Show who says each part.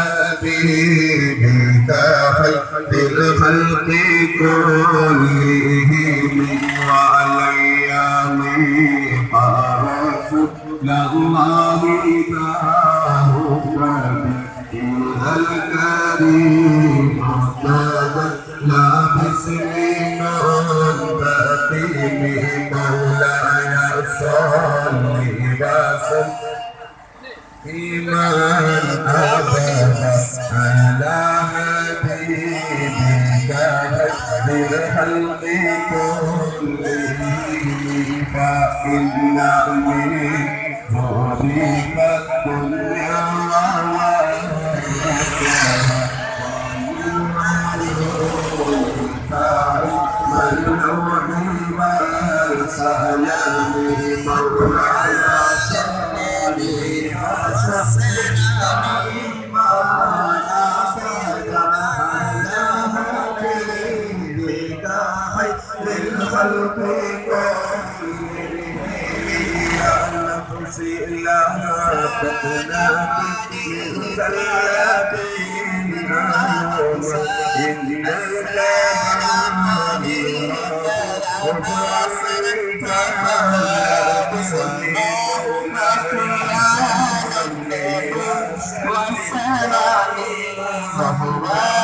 Speaker 1: حبيبك خير الخلق كلهم وعلي ميقات الله إذا الكريم لا باسم منتقم مولاي صل وسلم إيمان أبدا خير الخلق كلهم فإن من ذلك الدنيا وسلام مولاي الخلق لها فتنا من زلاتنا إن
Speaker 2: والسلام وهو